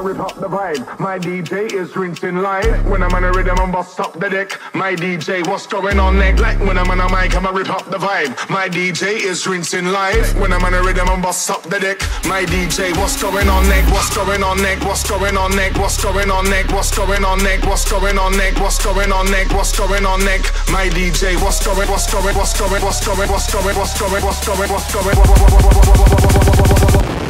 I'm a I'ma rip up the vibe. My DJ is rinsing live. When I'm on a rhythm, I'm bust up the deck. My DJ, what's going on next? Like when I'm on a mic, I'ma rip up the vibe. My DJ is rinsing live. When I'm on a rhythm, I'm bust up the deck. My DJ, what's going on next? What's going on next? What's going on next? What's going on next? What's going on next? What's going on next? What's going on next? What's going on next? My DJ, what's going? What's going? What's going? What's going? What's going? What's going? What's going? What's going? Bust them sounds. Bust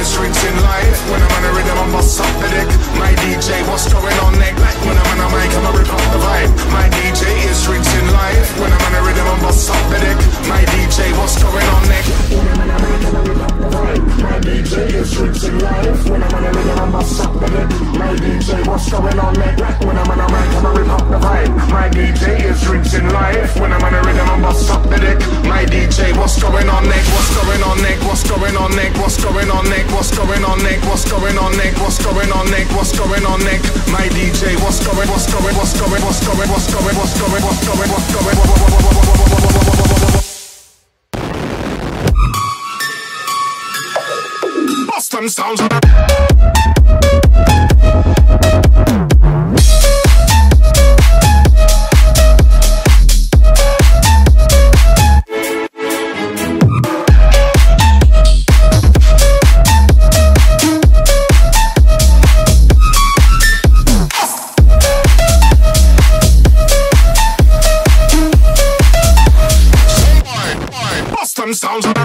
DJ is rinsing live. When I'm on a rhythm, I'm bust up the deck. My DJ, what's going on next? Like when I'm on a mic, I'ma rip up the vibe. My DJ is rinsing live. When I'm on a rhythm, I'm bust up the deck. My DJ, what's going on next? When I'm on a mic, I'ma rip up the vibe. My DJ is rinsing live. When I'm on a rhythm, I'm bust up the deck. My DJ, what's going on next? Like when I'm on a mic, I'ma rip up the vibe. My DJ is rinsing live. When I'm on a rhythm, I'm bust up the deck. My DJ, what's going on next? What's going on next? What's going on next? What's going on next? What's going on next? What's going on next? What's going on next? What's going on next? My DJ, what's going? What's going? What's going? What's going? What's going? What's going? What's going? What's going? Bust them sounds. Bust sounds.